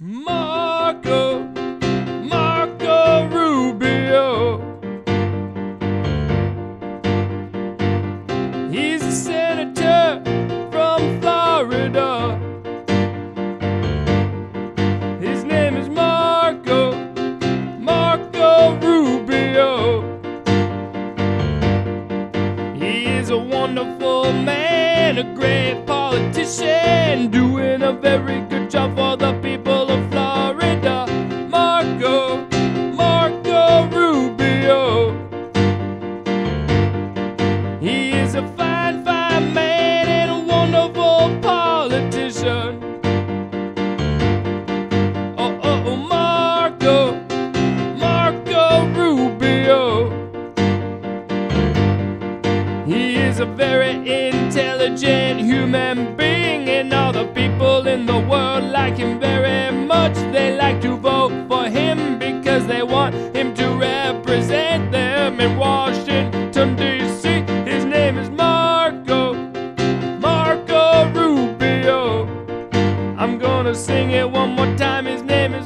Marco, Marco Rubio. He's a senator from Florida. His name is Marco, Marco Rubio. He is a wonderful man, a great politician, doing a very good job for the He is a fine, fine man and a wonderful politician. Oh, oh, oh, Marco, Marco Rubio. He is a very intelligent human being, and all the people in the world like him very much. They like to vote for him because they want him to represent them in Washington, I'm gonna sing it one more time. His name is